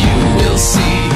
you will see.